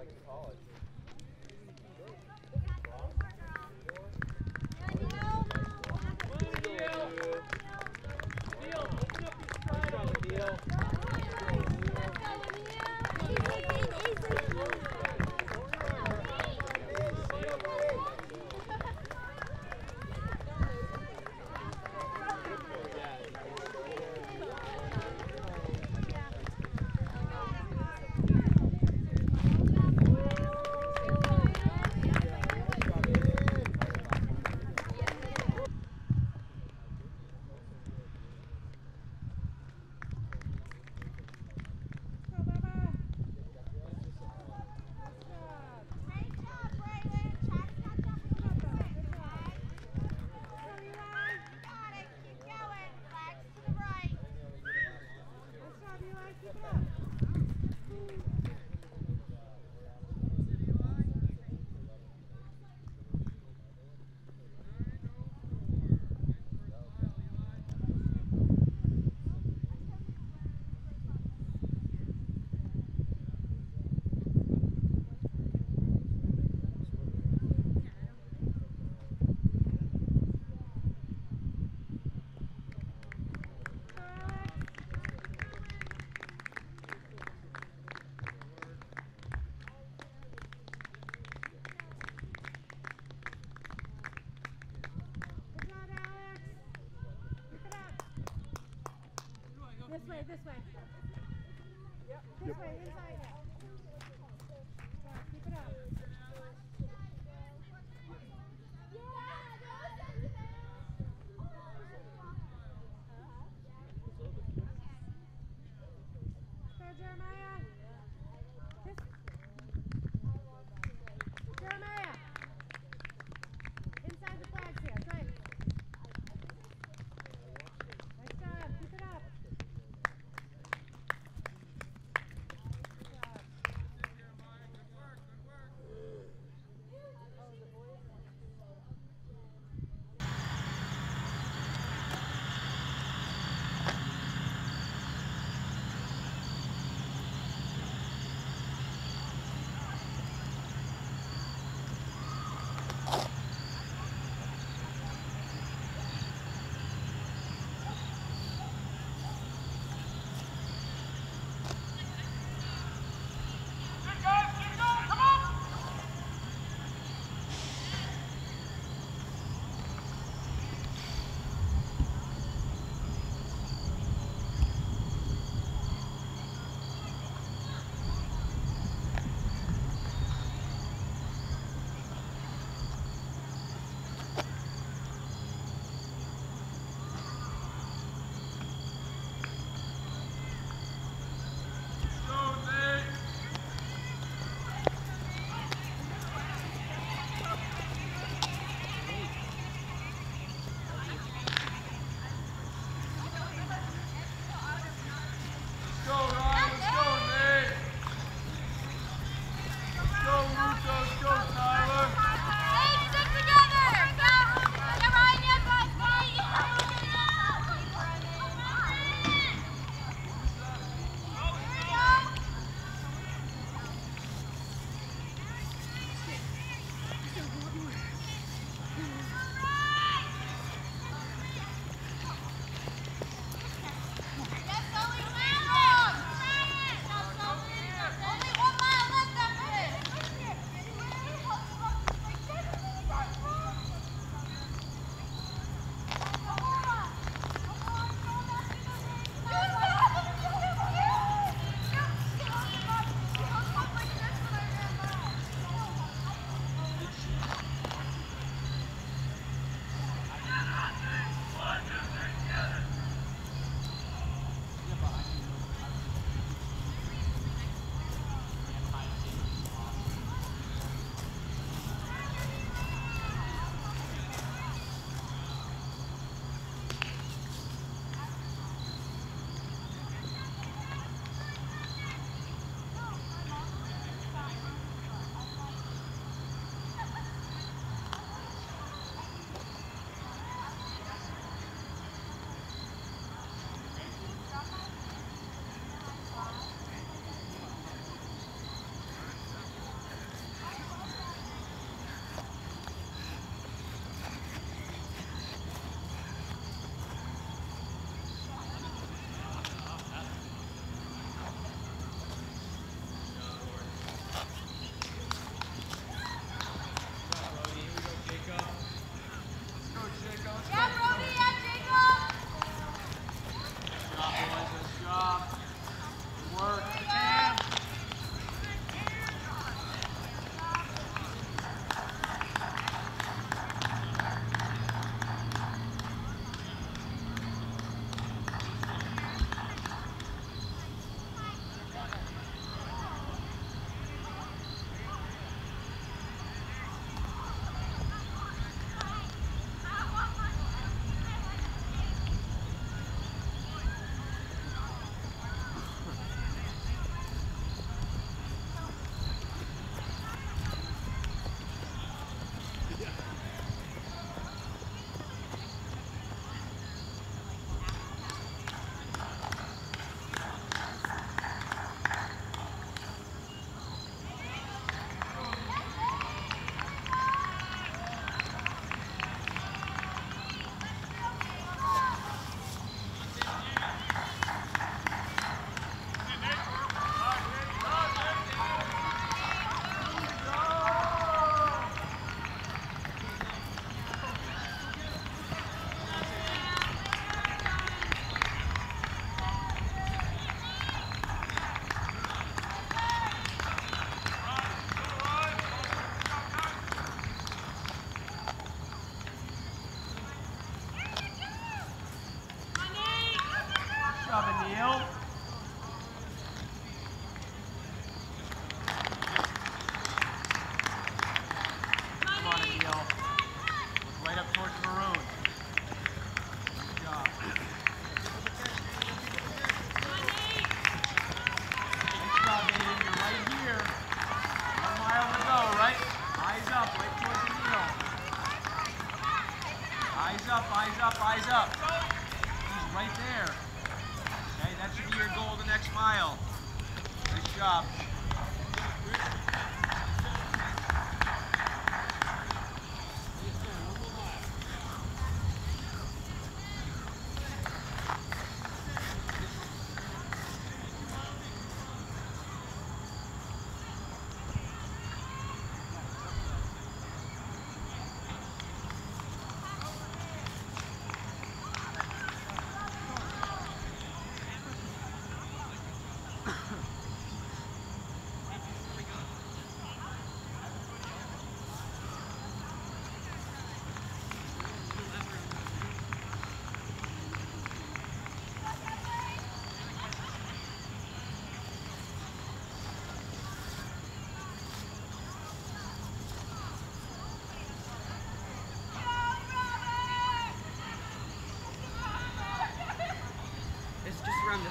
like to call it. this way. Yep. This yep. way, inside.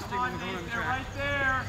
They're right there.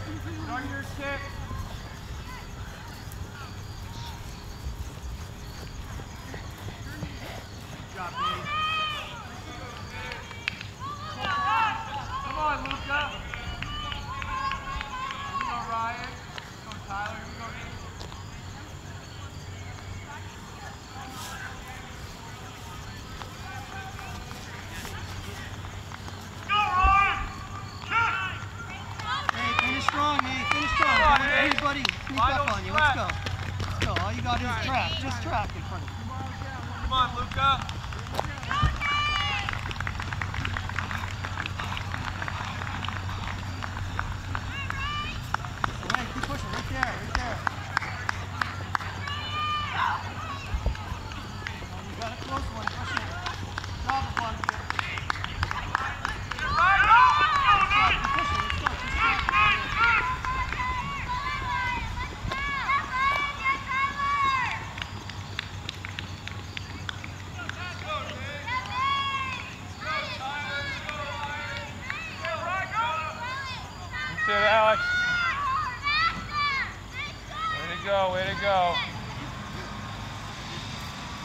go, way to go.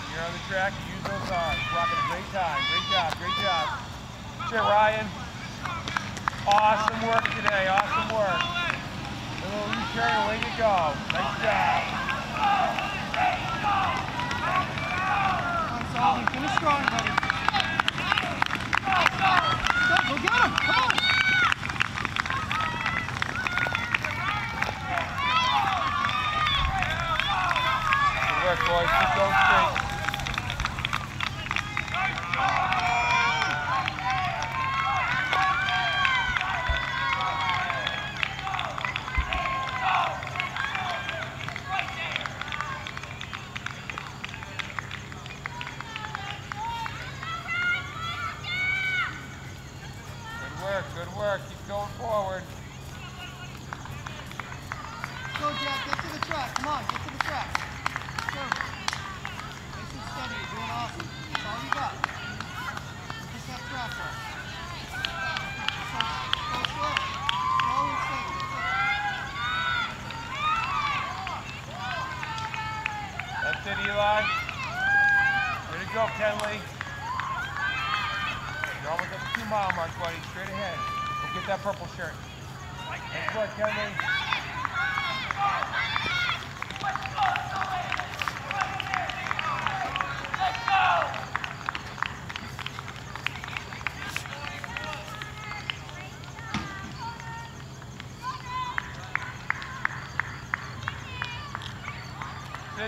You're on the track, use those arms. Rocking a great time. Great job, great job. Good Ryan. Awesome work today, awesome work. A little return, way to go. Nice job. Finish strong, buddy. Go, go get him! Come on! work, boys. Keep going straight.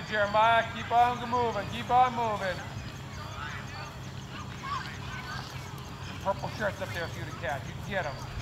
Jeremiah. Keep on moving. Keep on moving. Purple shirts up there for you to catch. You can get them.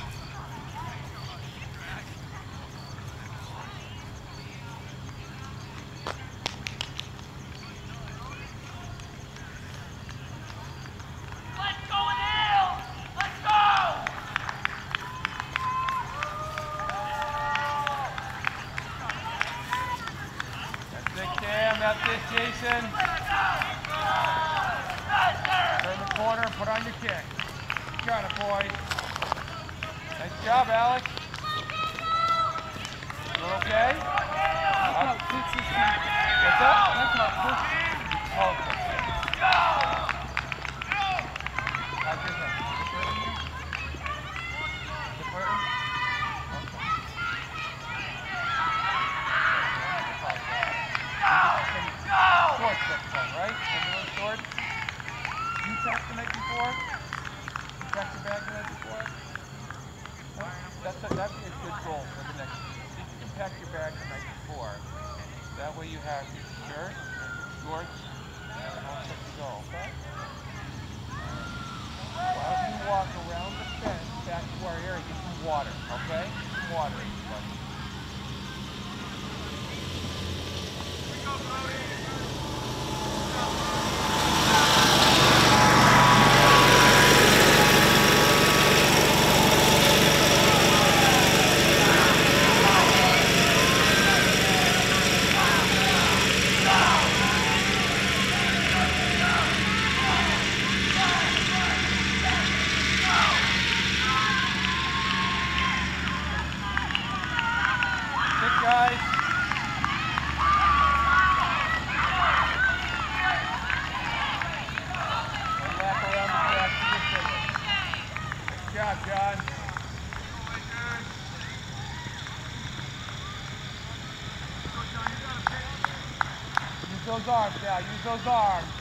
Arms, Sal. Use those arms.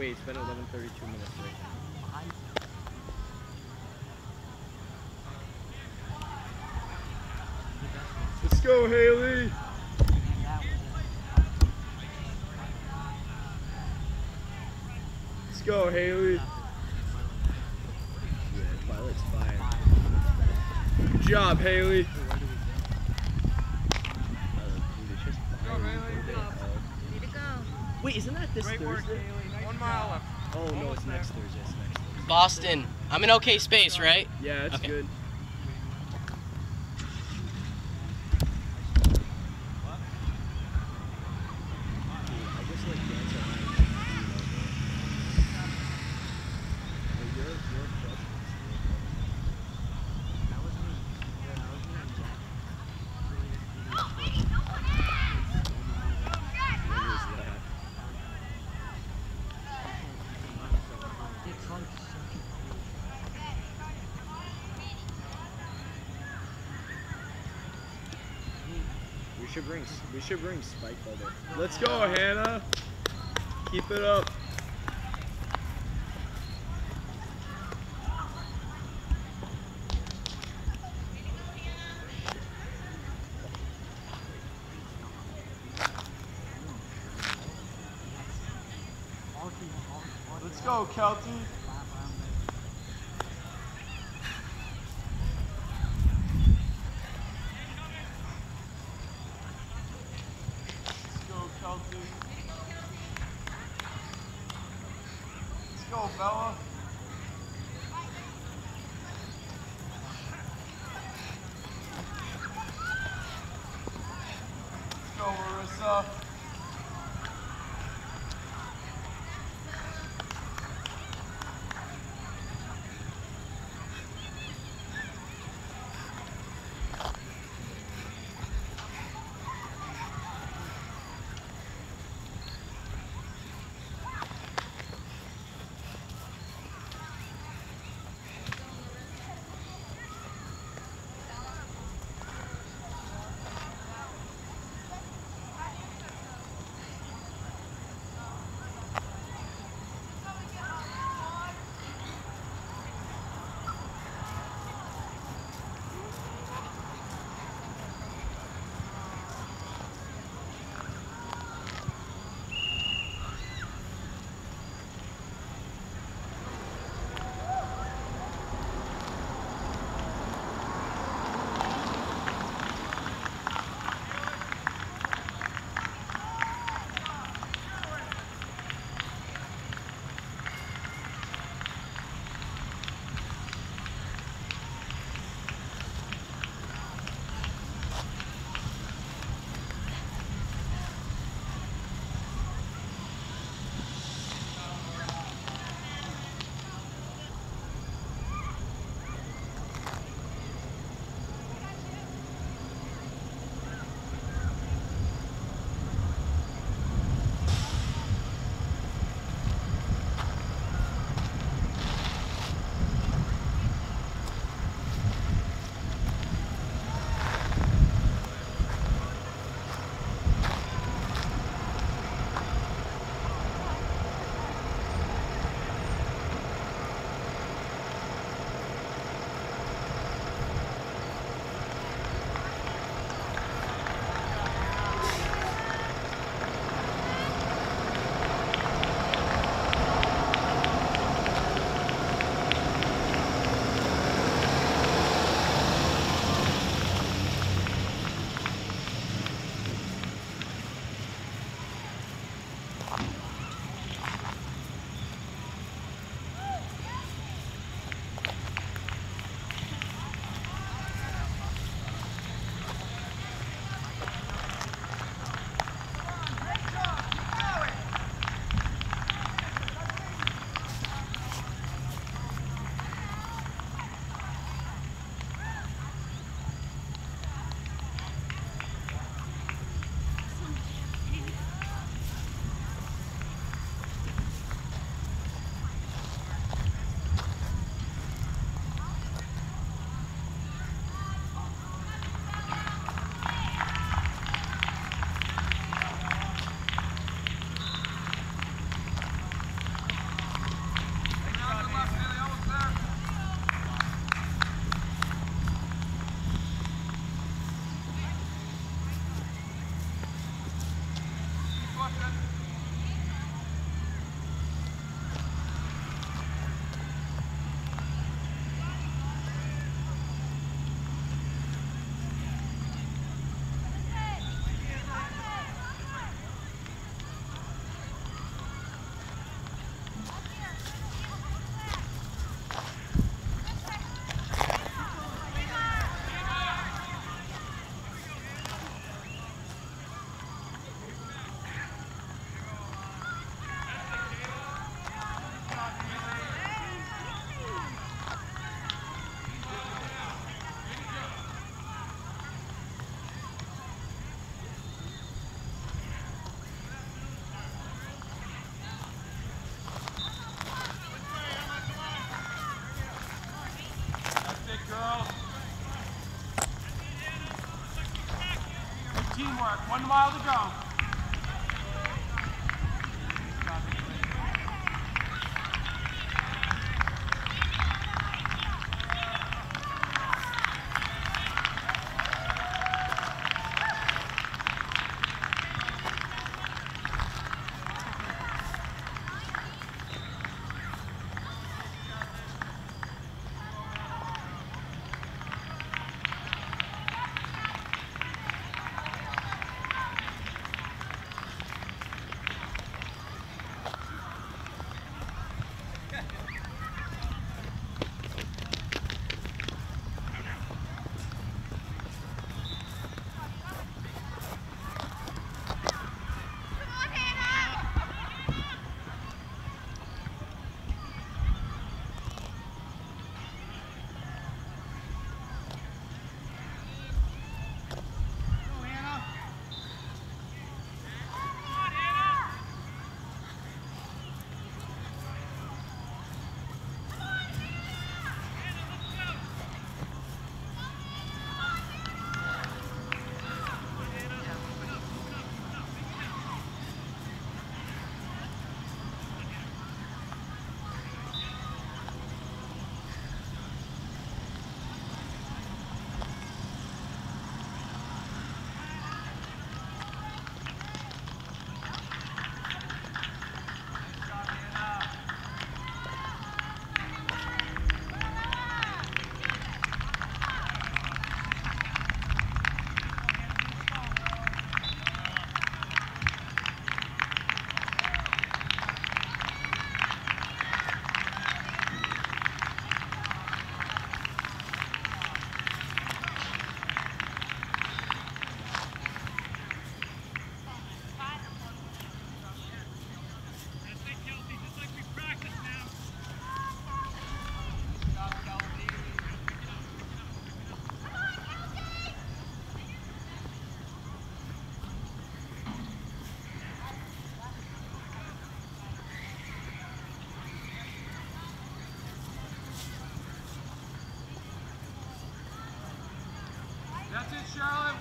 Wait, it's been 11:32 minutes right. Let's go, Haley. Let's go, Haley. Good job, Haley. Wait, isn't that this Great work, Thursday? Haley. One mile left. Oh no, it's next Thursday. It's next Thursday. Boston. I'm in okay space, right? Yeah, that's Okay. good. I just like dance at night. You know, you're, you're a freshman. That was me. Yeah, that was me and Jack. When was that? We should bring we should bring Spike Bubble. Let's go, Hannah. Keep it up. Teamwork. One mile to go.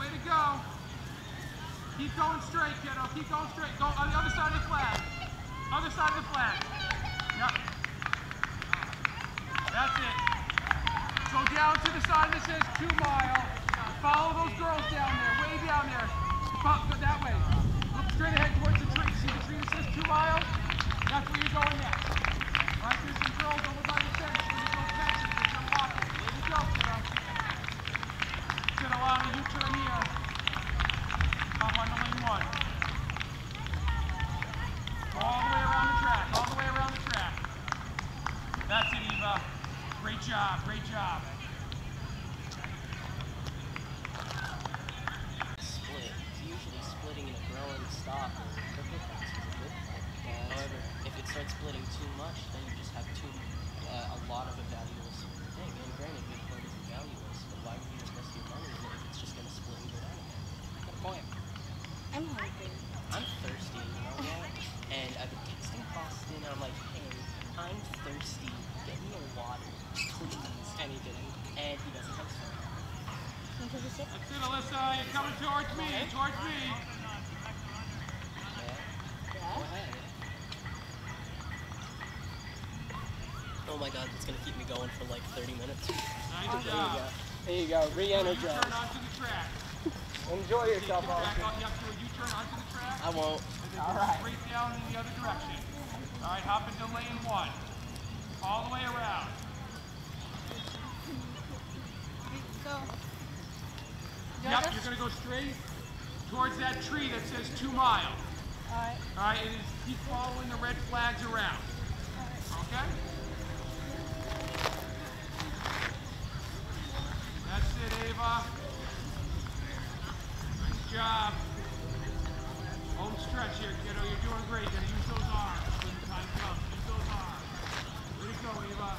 Way to go. Keep going straight, kiddo. Keep going straight. Go on the other side of the flag. Other side of the flag. Yep. That's it. Go down to the side that says two mile. Follow those girls down there, way down there. Fo- Go that way. Look straight ahead towards the tree. See the tree that says two mile? That's where you're going next. All right, there's some girls over by the fence. We're gonna go fences. We're gonna walk it. Way to go, kiddo. Gonna allow a U-turn here. Up on the lane one. Go all the way around the track, all the way around the track. That's it, Eva. Great job, great job. Split. It's usually splitting in a growing stock or triple fence is a good thing. However, if it starts splitting too much, then you just have too uh, a lot of a valueless thing. And granted, point is valueless, but why would you invest your money in it if it's just gonna split and go down again? Good point. I'm hungry. I'm thirsty, you know that? And I've been texting Boston, and I'm like, hey, I'm thirsty. Get me a water, please. And he didn't. And he doesn't have phone. Can you take a sip? That's it, Alyssa. You're coming towards me, towards me. Yeah? Go Yeah. ahead. Oh Oh my god, it's gonna keep me going for like 30 minutes. Nice There you job. go. There you go. U-turn Re-energize. onto the track. Enjoy Take yourself, it back Austin. up. You have to do a U-turn onto the track. I won't. And then All right. Straight down in the other direction. All right, hop into lane one. All the way around. Go. Yep, you're gonna go straight towards that tree that says two mile. Alright. All right, it is keep following the red flags around. Okay? Ava. Nice job. Home stretch here, kiddo. You're doing great. Gotta use those arms when the time comes. Use those arms. Way to go, Ava.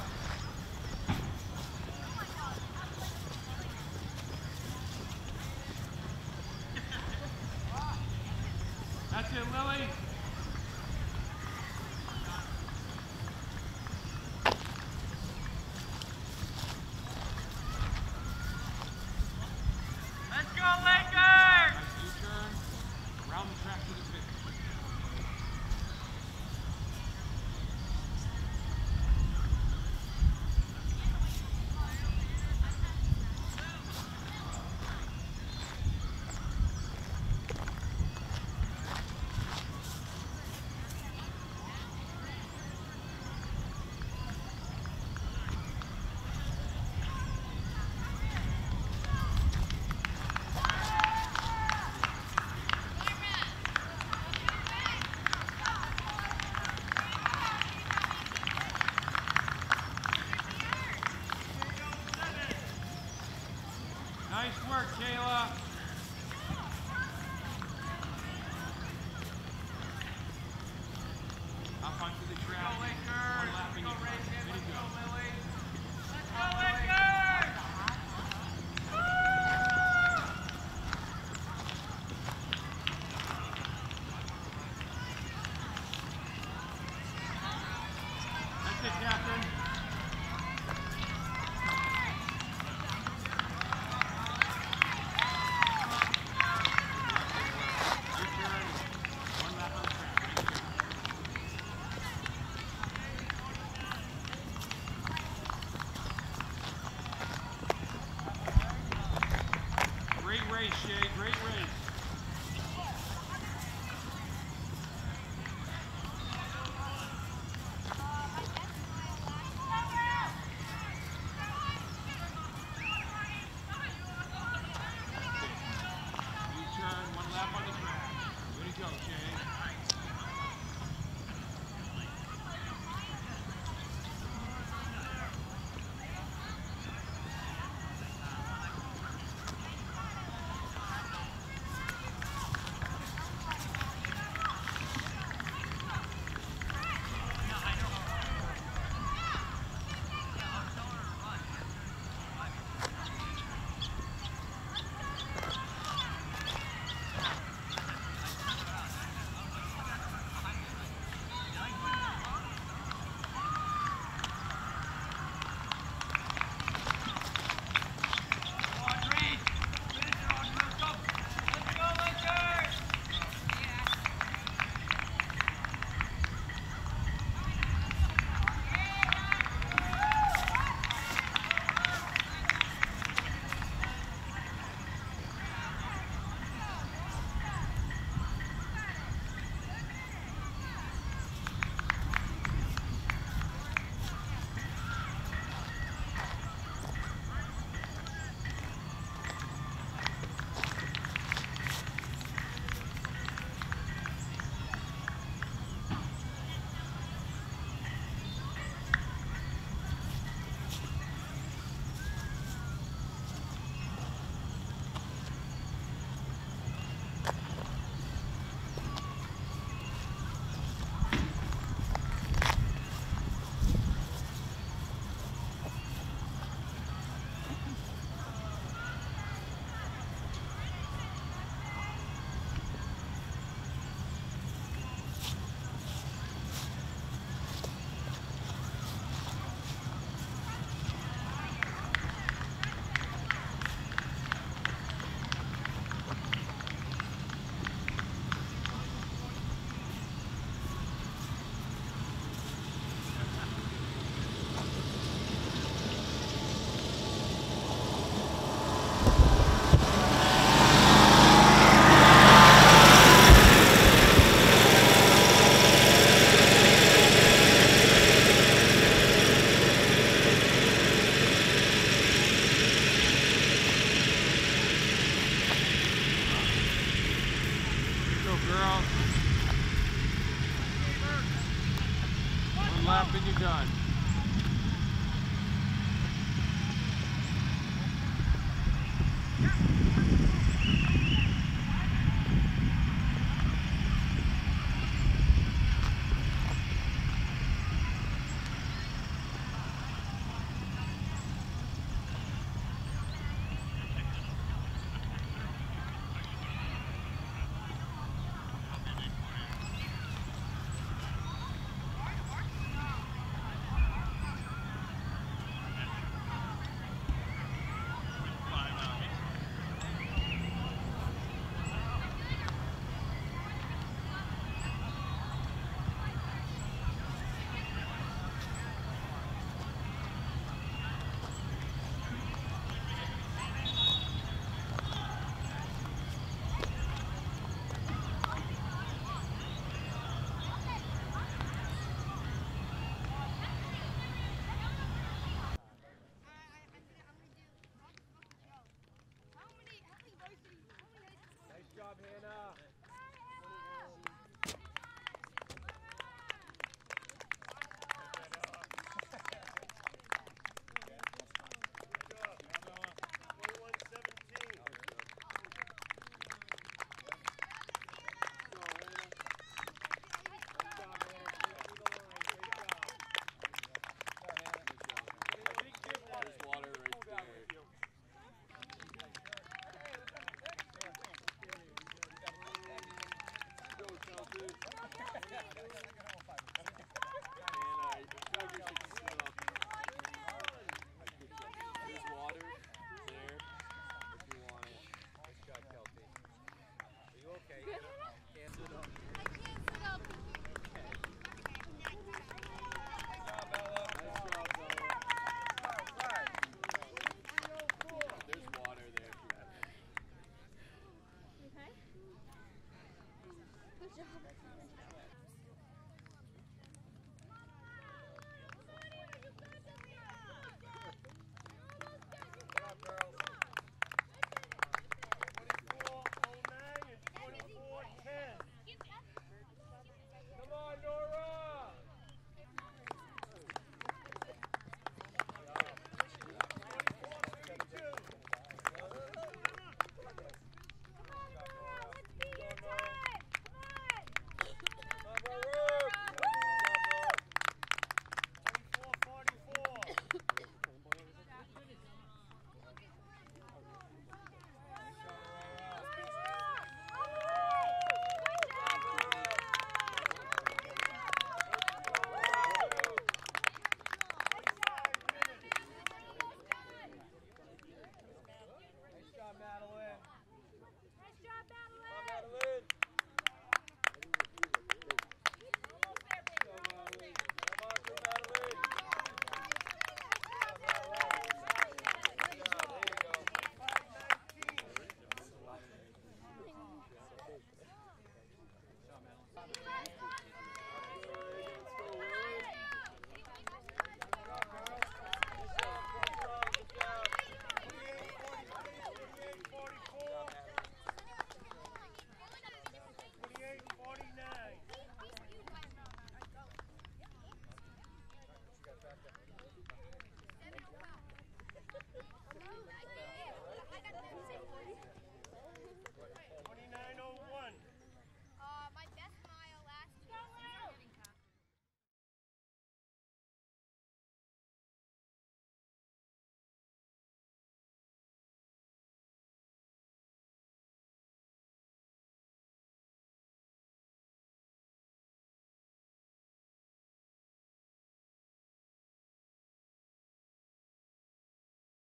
That's it, Lily. Nice work, Kayla.